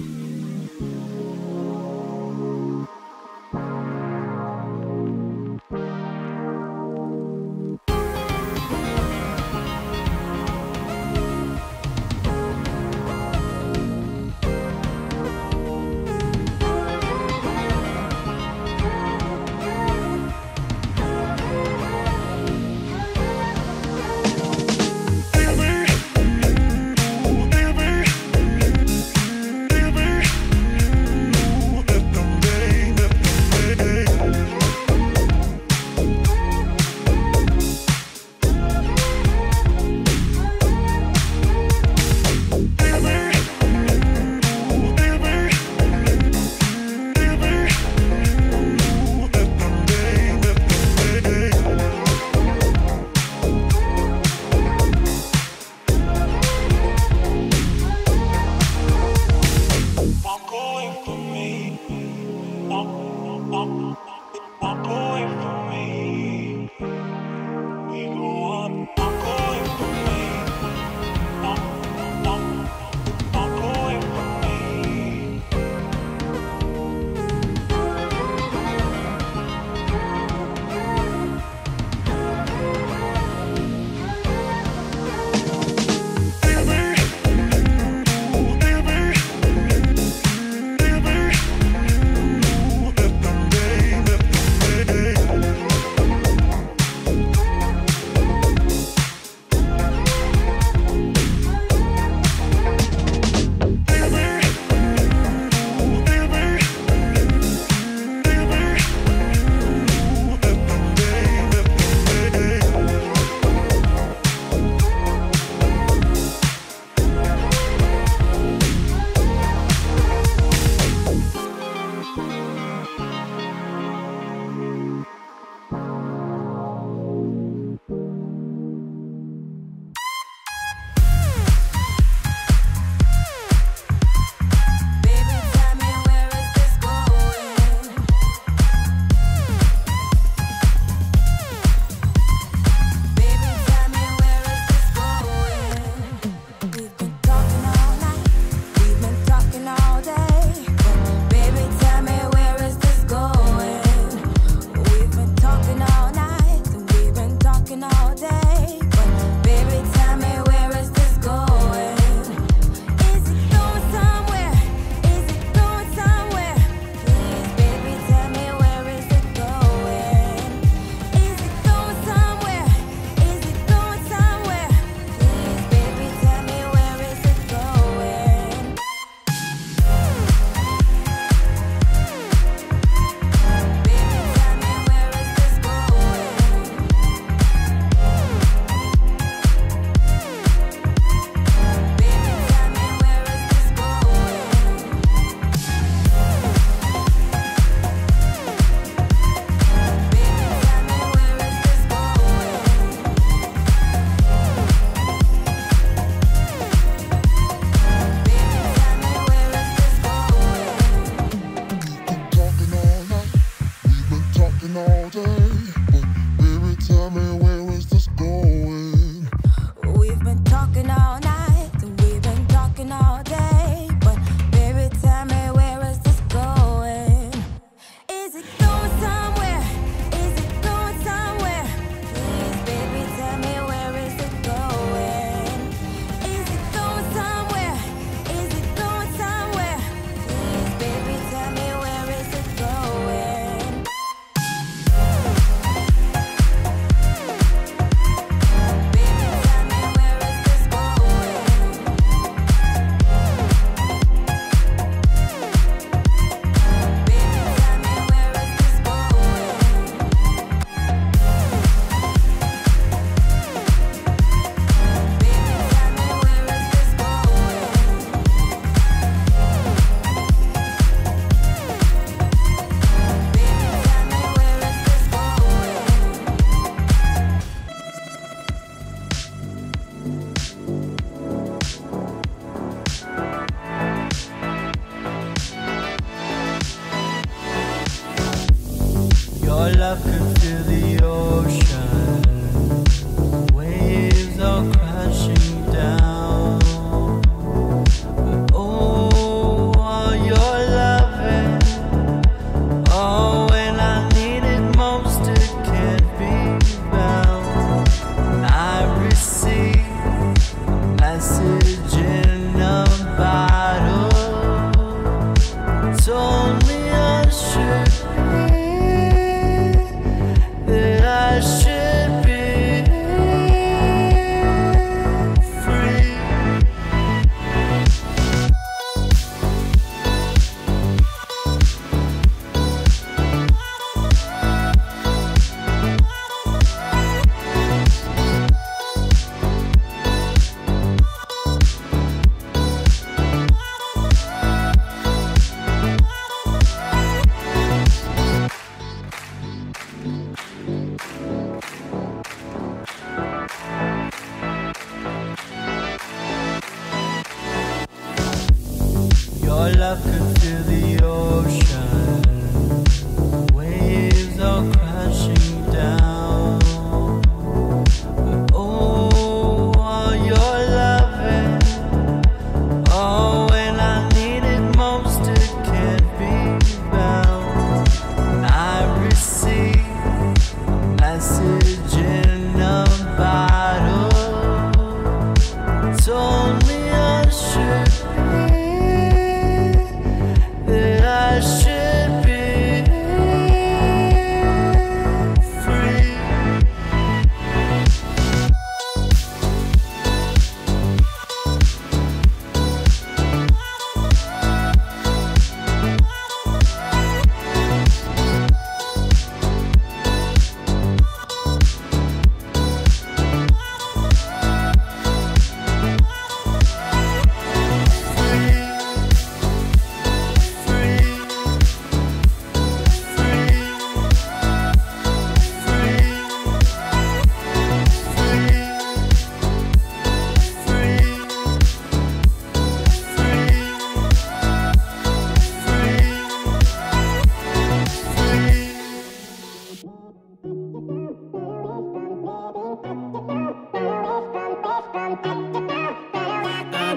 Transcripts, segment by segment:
Oh,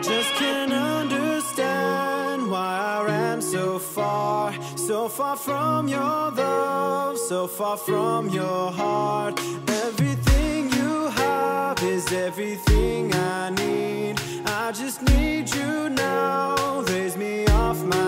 just can't understand why I ran so far, so far from your love, so far from your heart. Everything you have is everything I need. I just need you now. Raise me off my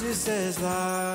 She says, love.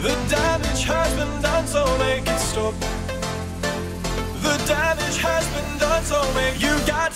The damage has been done, so make it stop. The damage has been done, so make you got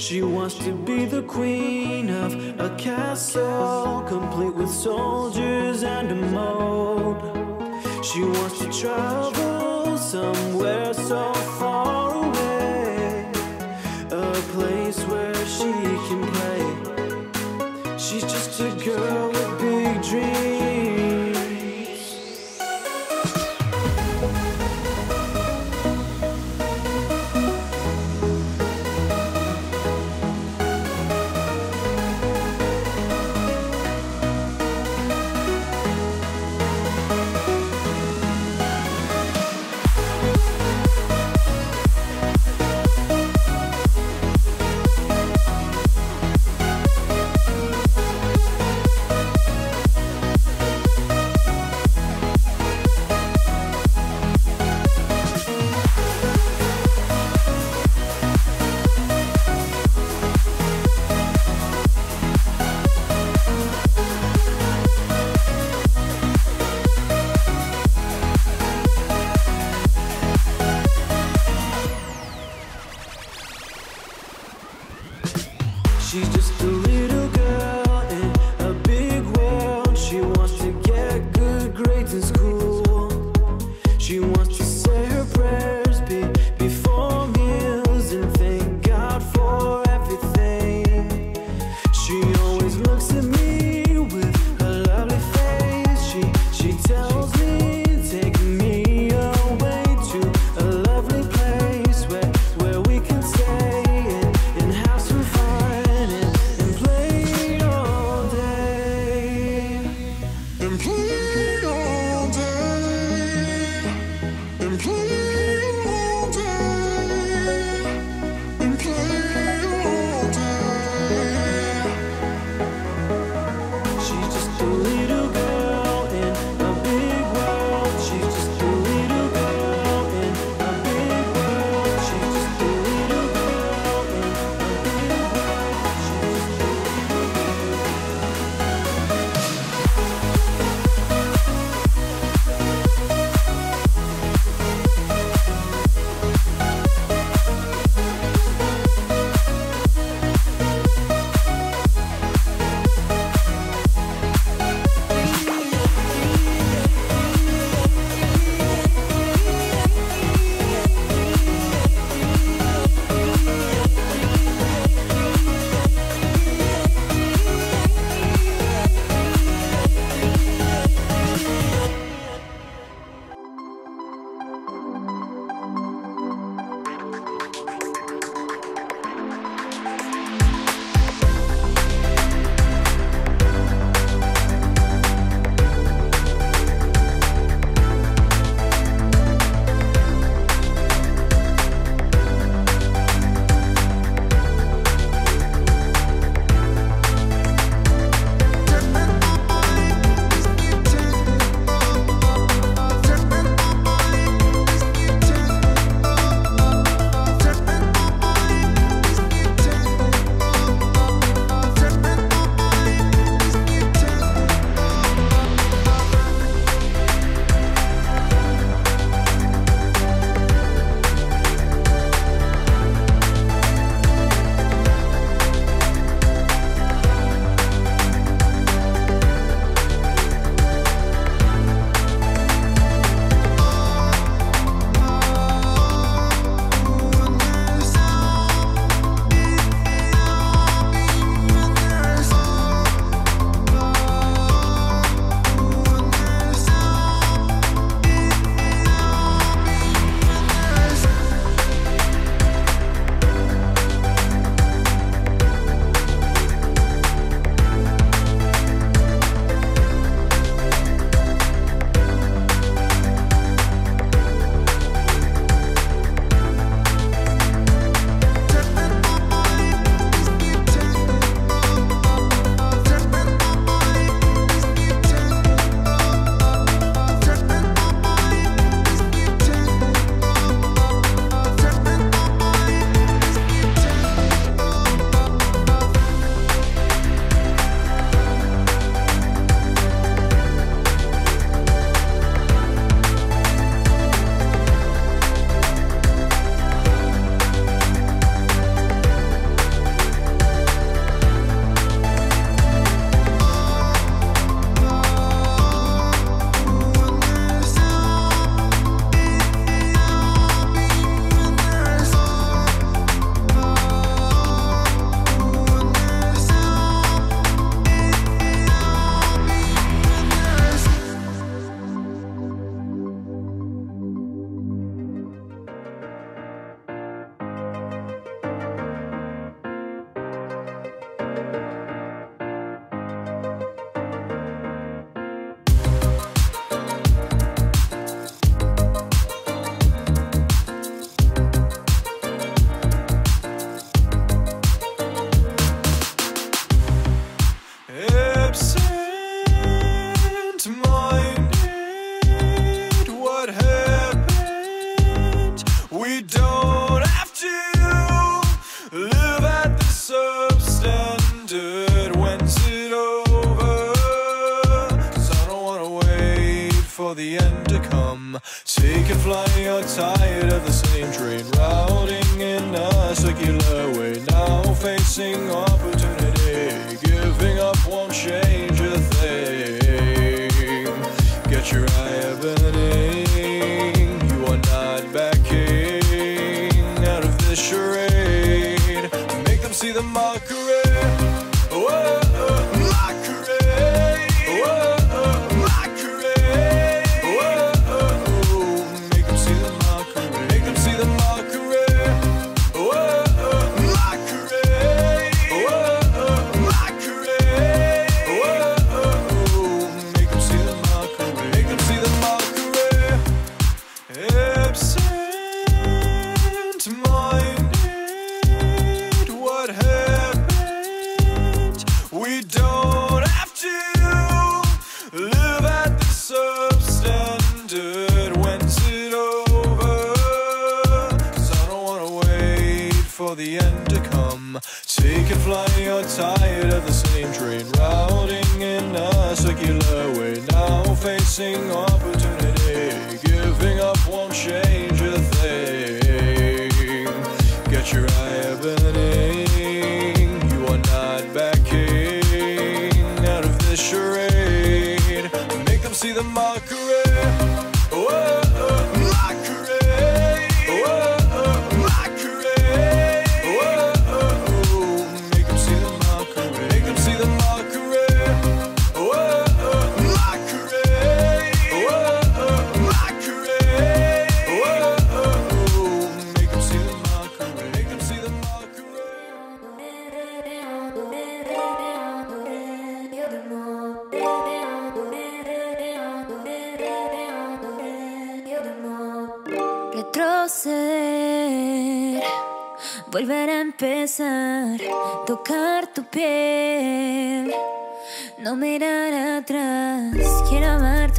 She wants to be the queen of a castle, complete with soldiers and a moat. She wants to travel somewhere so far away, a place where she can play. She's just a girl with big dreams.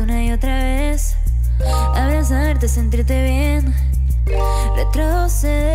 Una y otra vez, abrazarte, sentirte bien. Retroceder,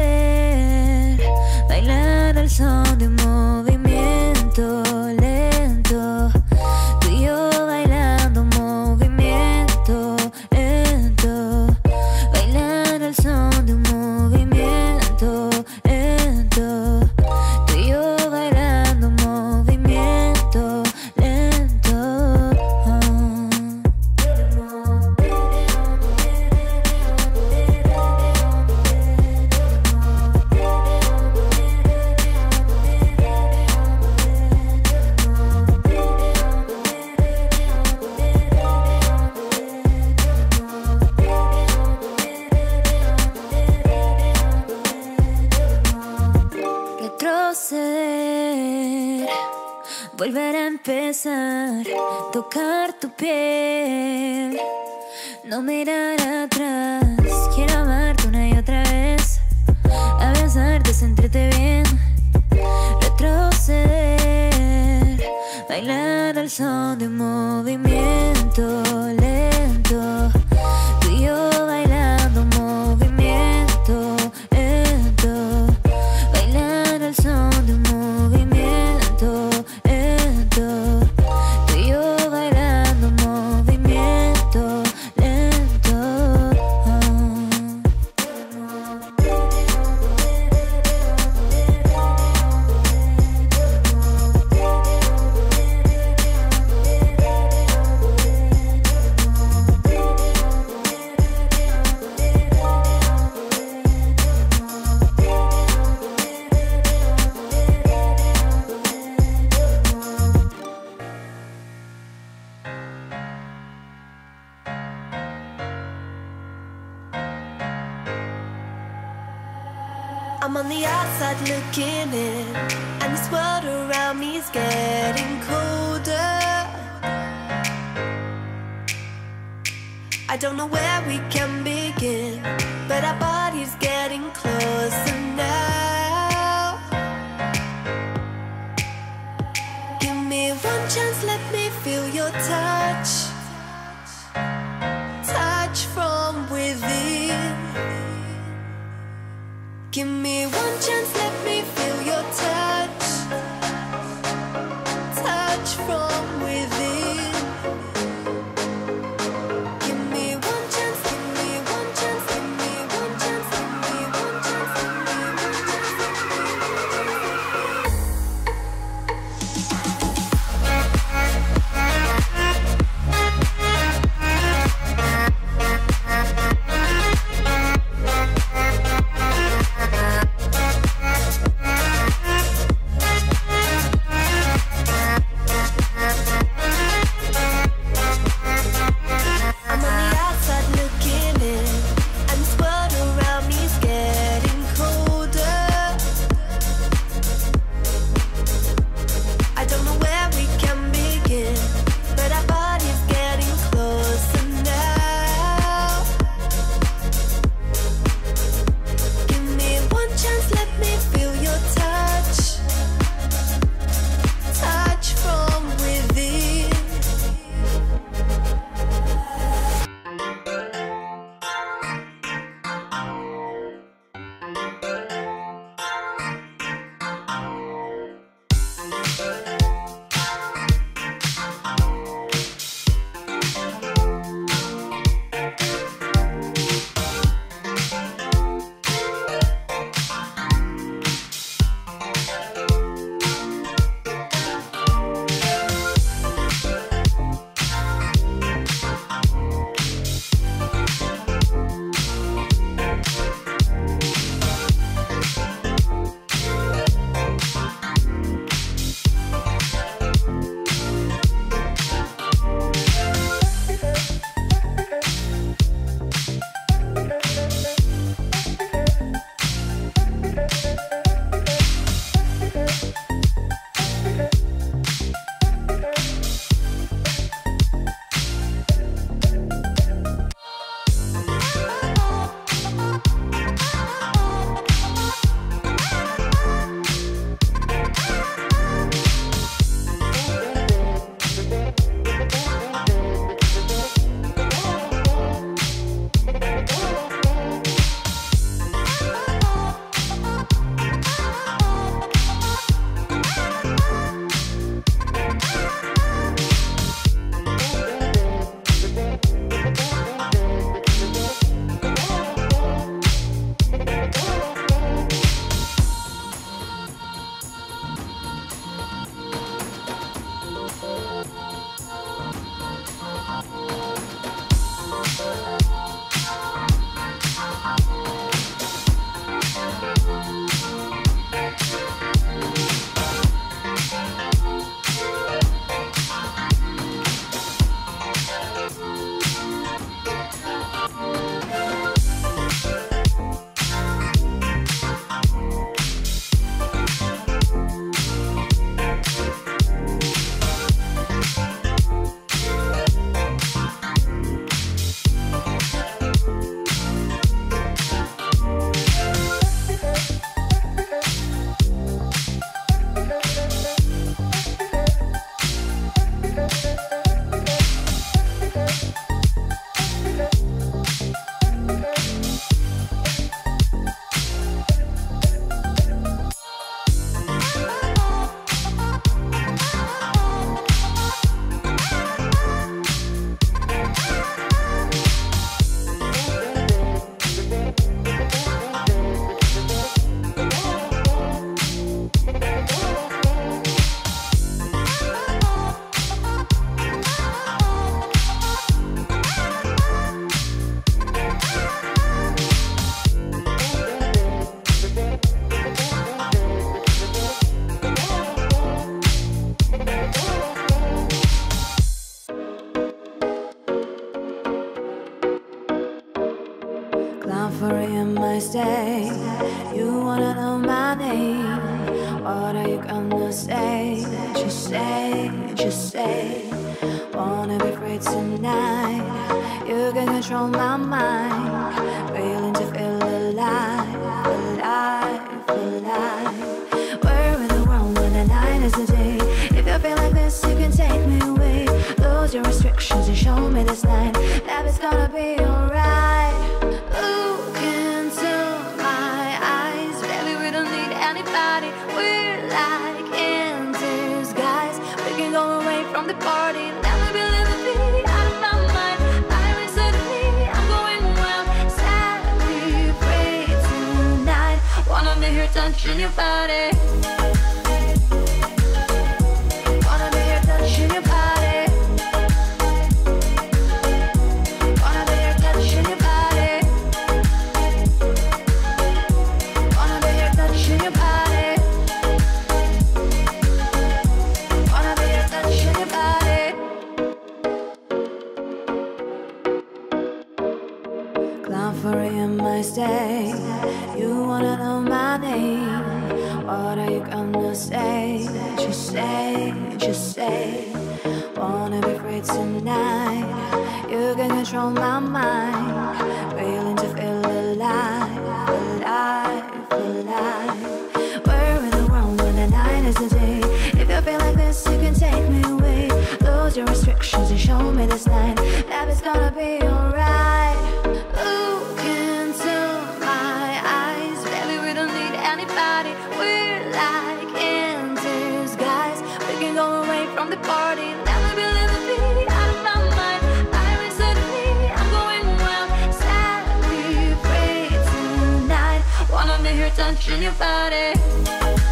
Be touching your body.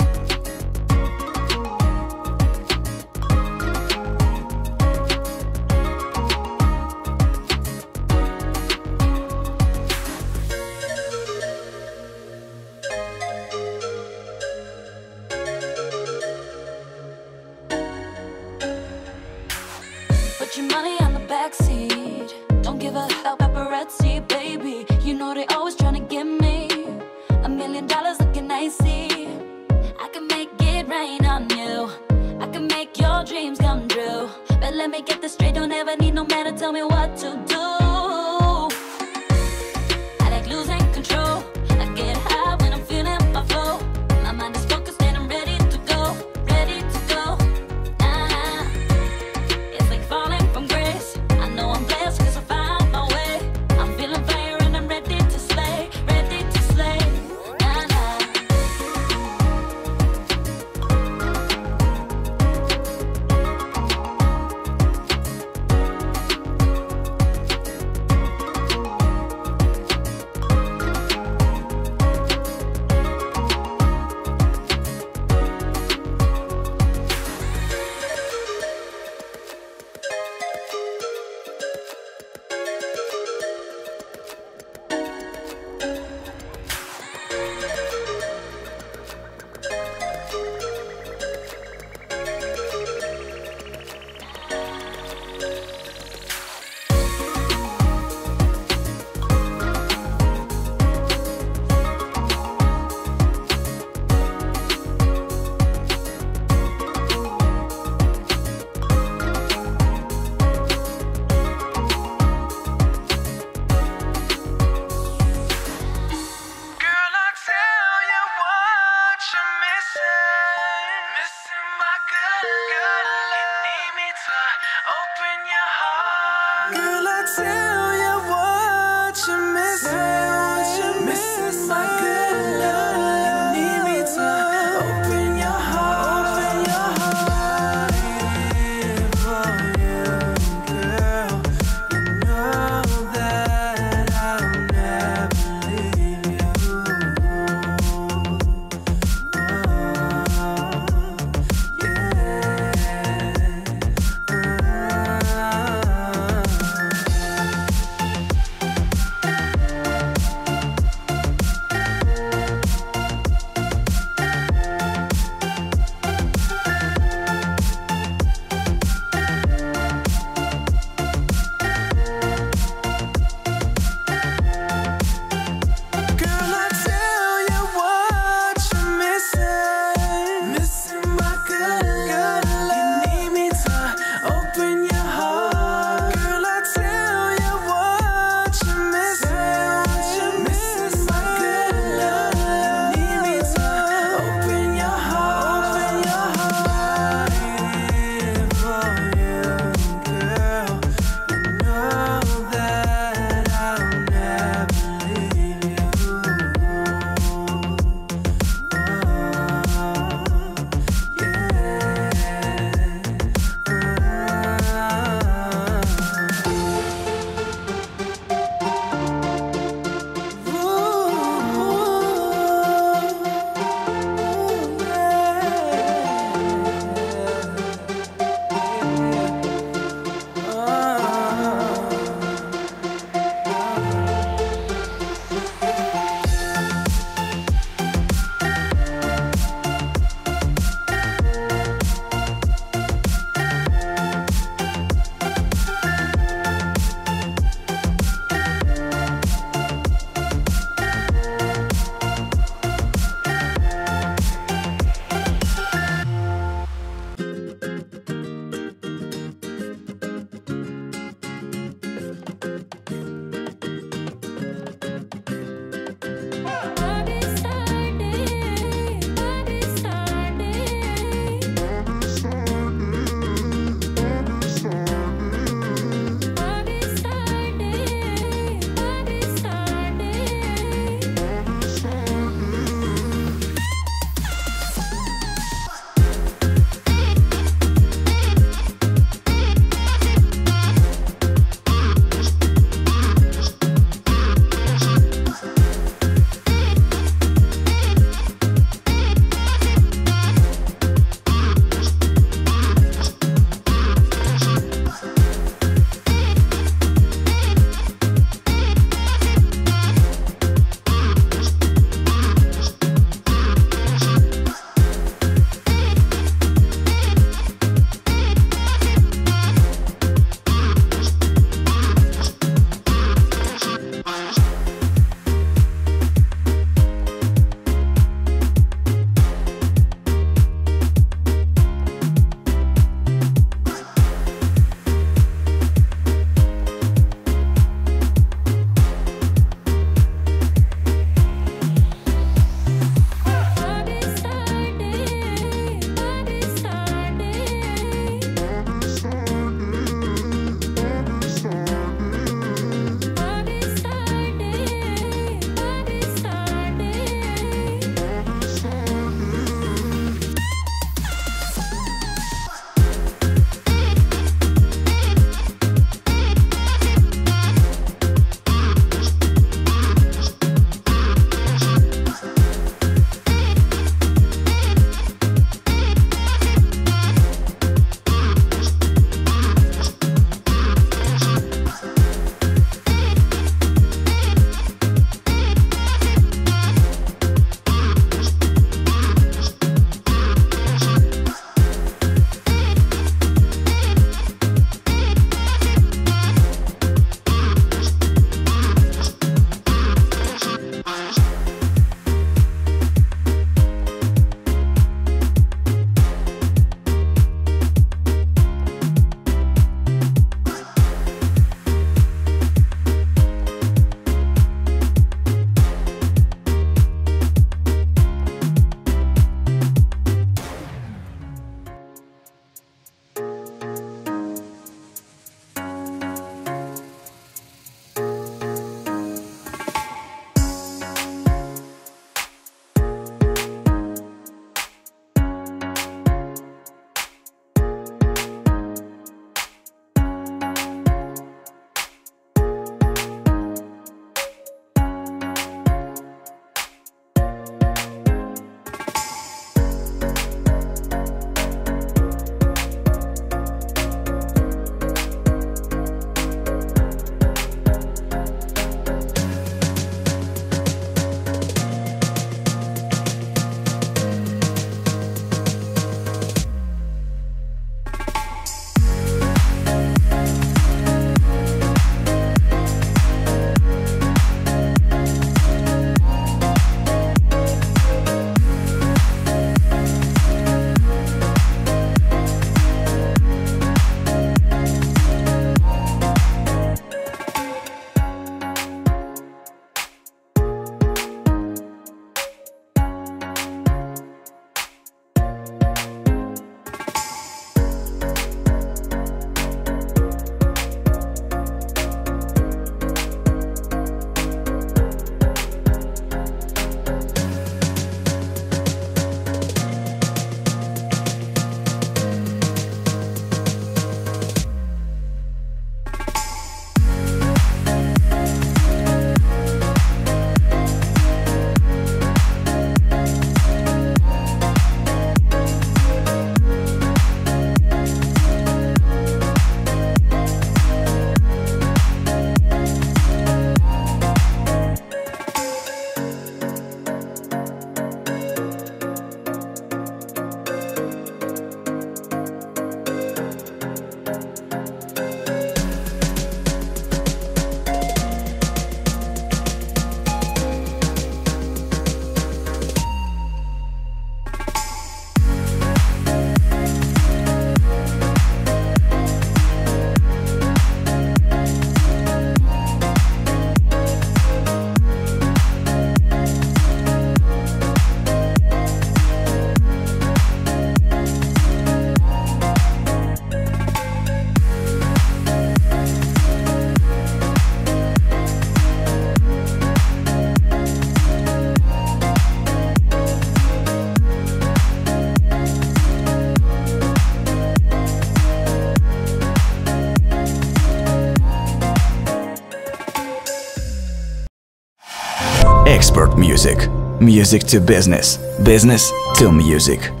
Music to business. Business to music.